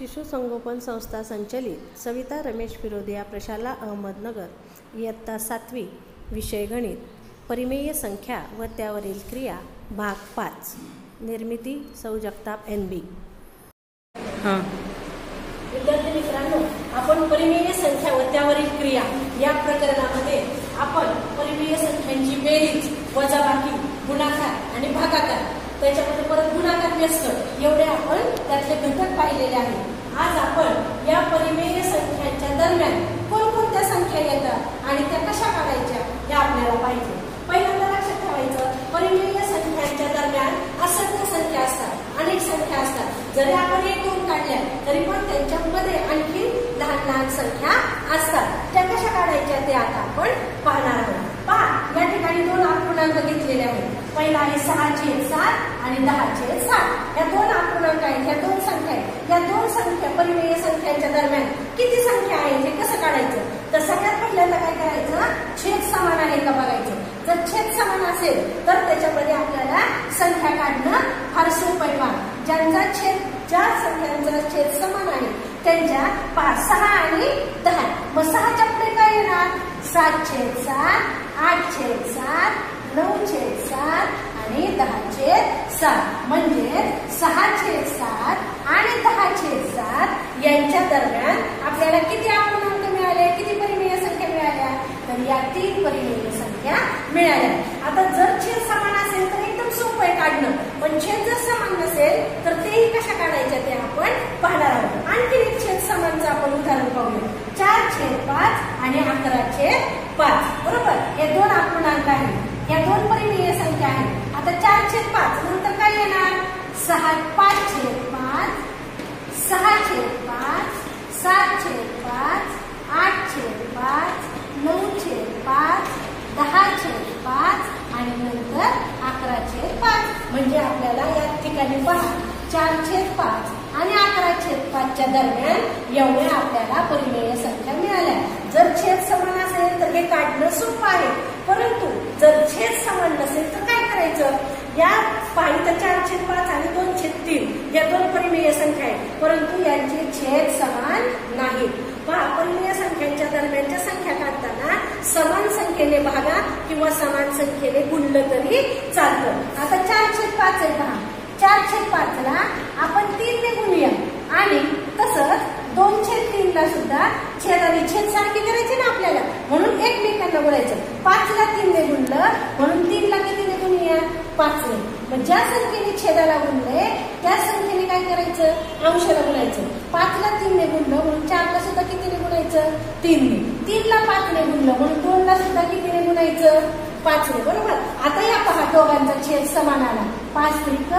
शिशु संगोपन संस्था संचलित सविता रमेश फिरोदिया प्रशाला अहमदनगर. इयत्ता सातवी विषय गणित. परिमेय संख्या व त्यावरील क्रिया भाग पाच. निर्मिती सौ जगताप एन बी. हां. विद्यार्थी मित्रांनो आपण परिमेय संख्या व त्यावरील क्रिया या प्रकरणामध्ये आपण परिमेय संख्यांची बेरीज वजाबाकी गुणाकार आणि भागाकार त्याच्यामध्ये परत गुणाकार व्यस्त. एवढे आपण त्यातले घटक पाहिलेले आहेत. आज आपण या परिमेय संख्यांच्या दरम्यान कोणकोणत्या संख्या येतात आणि त्या कशा काढायच्या हे आपल्याला पाहिजे. पहिल्यांदा लक्षात ठेवायचं परिमेय संख्यांच्या दरम्यान असंख्य संख्या असतात अनेक संख्या असतात. जरी आपण एक दोन काढल्या तरी पण त्यांच्यामध्ये आणखी लहान लहान संख्या असतात. त्या कशा काढायच्या ते आता आपण पाहणार आहोत. पहा या ठिकाणी दोन अपूर्णांक घेतलेले आहेत. पहिला आहे सहा सात आणि दहा सात. या दोन अपूर्णांक आहेत या दोन संख्या आहेत. या दोन संख्या परिमेय संख्यांच्या दरम्यान किती संख्या आहे हे कसं काढायचं? तर सगळ्यात पहिल्यांदा काय करायचं? छेद समान आहे का बघायचं? जर छेद समान असेल तर त्याच्यामध्ये आपल्याला संख्या काढणं फार सोपं आहे ज्यांचा छेद ज्या संख्यांचा छेद समान आहे त्यांच्या पाच सहा आणि दहा. मग सहाच्या पुढे काय येणार? सात छेद सात आठ छेद सात नऊ छेद सात आणि दहा छेद सात. म्हणजे सहा छेद सात आणि दहा छेद सात यांच्या दरम्यान आपल्याला किती अपूर्णांक मिळाले किती परिमेय संख्या मिळाल्या? तर या तीन परिमेय संख्या मिळाल्या. आता जर छेद समान असेल तर एकदम सोपं आहे काढणं. पण छेद जर समान नसेल तर तेही कशा काढायच्या ते आपण पाहणार आहोत आणखी एक छेद समानचं आपण उदाहरण पाहूया चार छेद पाच आणि अकरा छेद पाच बरोबर हे दोन अपूर्णांक आहेत या दोन परिमेय संख्या आहेत आता चार छेद पाच नंतर काय येणार? सहा पाच छेद पाच सहा छेद पाच सात छेद पाच आठ छेद पाच नऊ छेद पाच दहा छेद पाच आणि नंतर अकरा छेद पाच. म्हणजे आपल्याला या ठिकाणी पहा चार छेद पाच आणि अकरा छेद पाचच्या दरम्यान एवढ्या आपल्याला परिमेय संख्या मिळाल्या. जर छेद समान असेल तर हे काढणं सोपं आहे. परंतु जर छेद समान नसेल तर काय करायचं या पाहिजे चार छेद पाच आणि दोन छेद तीन या दोन परिमेय संख्या आहेत. परंतु यांचे छेद समान नाहीत. पहा परिमेय संख्यांच्या दरम्यानच्या संख्या काढताना समान संख्येने भागा किंवा समान संख्येने गुणलं तरी चालतं. आता चार छेद पाच आहे पहा. चार छेद पाचला आपण तीनने गुणूया. आणि तसंच दोन छेद तीनला सुद्धा छेद आणि छेद सारखे करायचे ना आपल्याला. म्हणून एकमेकांना गुणायचं पाचला तीनने गुणलं म्हणून तीनला कितीने गुणूया? पाचने. मग ज्या संख्येने छेदाला गुणले त्या संख्येने काय करायचं? अंशाला गुणायचं पाचला तीनने गुणलं म्हणून चारला सुद्धा कितीने गुणायचं तीनने. तीनला पाचने गुणलं म्हणून दोनला सुद्धा कितीने गुणायचं पाचने बरोबर? आता या पहा दोघांचा छेद समान आला. पाच त्रिक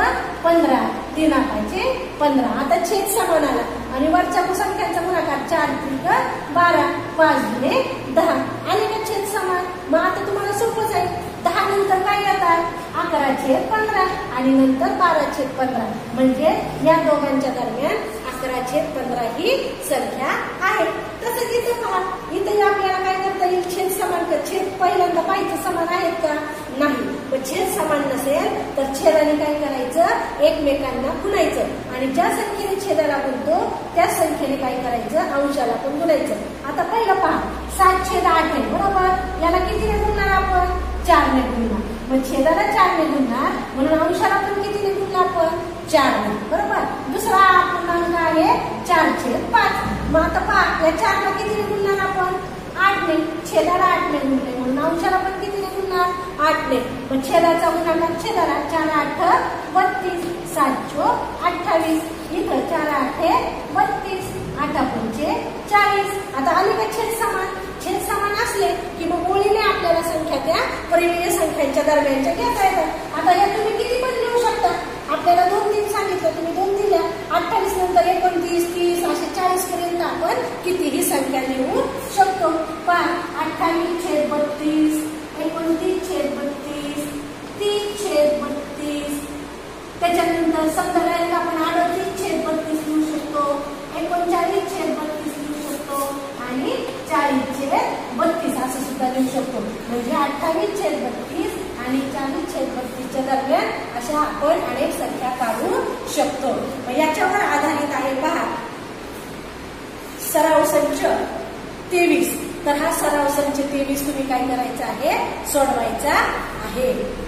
पंधरा. तीन आठाचे पंधरा. आता छेद समान आला. आणि वरच्या संख्यांचा गुणाकार चार त्रिक बारा. पाच दुने दहा. आणि का छेद समान? मग आता तुम्हाला सोपं जाईल दहा नंतर काय येतात अकरा छेद पंधरा आणि नंतर बारा छेद पंधरा. म्हणजे या दोघांच्या दरम्यान अकरा छेद पंधरा ही संख्या आहे. तसंच इथं पहा. इथं आपल्याला काय करता येईल? छेद समान का? छेद पहिल्यांदा पाहिजे समान आहेत का? नाही. छेद समान नसेल तर छेदाने काय करायचं? एकमेकांना गुणायचं. आणि ज्या संख्येने छेदाला गुणतो त्या संख्येने काय करायचं? अंशाला पण गुणायचं. आता पहिलं पहा. सात छेद आठ आहे बरोबर? याला कितीने गुणणार आपण? चारने गुणणार. मग छेदाला चारने गुणणार म्हणून अंशाला पण कितीने गुणणार आपण चारने बरोबर? दुसरा पूर्णांक आहे चार छेद पाच. मग आता पाच या चारला किती गुणणार आपण? आठ ने छेदाला आठने गुणले म्हणून अंशाला पण कितीने गुणणार आठने मग छेदाचा गुणाकार छेदाला चार आठ बत्तीस सात चो अठ्ठावीस इथं चार आठ बत्तीस आठ पंचे चाळीस आता आले का छेद समान छेद समान असले की मग मुळीने आपल्याला संख्या त्या परिमेय संख्यांच्या दरम्यानच्या घेता येतात आता या तुम्ही किती पण लिहू शकता? आपल्याला दोन तीन सांगितलं तुम्ही दोन दिल्या. अठ्ठावीस नंतर एकोणतीस तीस असे चाळीस पर्यंत आपण कितीही संख्या लिहू शकतो. पहा अठ्ठावीस छेद बत्तीस एकोणतीस छेद बत्तीस तीस छेद बत्तीस. त्याच्यानंतर सत्तर डायरेक्ट आपण अडतीस छेद बत्तीस लिहू शकतो एकोणचाळीस छेद बत्तीस लिहू शकतो आणि चाळीस छेद करू शकतो म्हणजे अठ्ठावीस छेद बत्तीस आणि चाळीस छेद बत्तीसच्या दरम्यान अशा आपण अनेक संख्या काढू शकतो. याच्यावर आधारित आहे पहा. सराव संच तेवीस. तर हा सराव संच तेवीस तुम्ही काय करायचा आहे? सोडवायचा आहे.